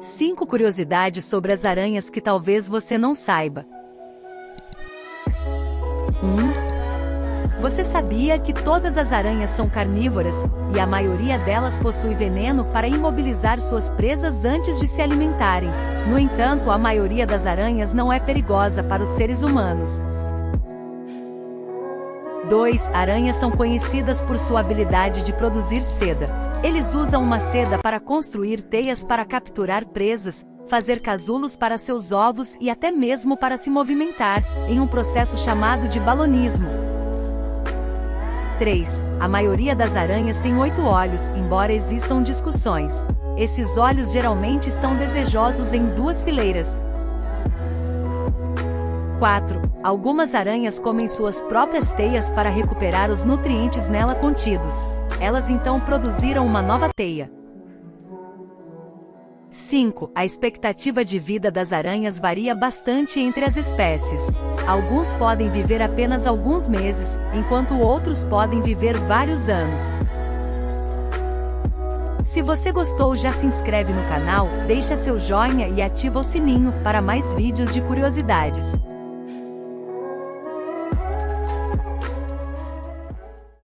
5 curiosidades sobre as aranhas que talvez você não saiba. 1. Você sabia que todas as aranhas são carnívoras, e a maioria delas possui veneno para imobilizar suas presas antes de se alimentarem? No entanto, a maioria das aranhas não é perigosa para os seres humanos. 2. Aranhas são conhecidas por sua habilidade de produzir seda. Eles usam uma seda para construir teias para capturar presas, fazer casulos para seus ovos e até mesmo para se movimentar, em um processo chamado de balonismo. 3. A maioria das aranhas tem oito olhos, embora existam discussões. Esses olhos geralmente estão desejosos em duas fileiras. 4. Algumas aranhas comem suas próprias teias para recuperar os nutrientes nela contidos. Elas então produziram uma nova teia. 5. A expectativa de vida das aranhas varia bastante entre as espécies. Alguns podem viver apenas alguns meses, enquanto outros podem viver vários anos. Se você gostou já se inscreve no canal, deixa seu joinha e ativa o sininho para mais vídeos de curiosidades.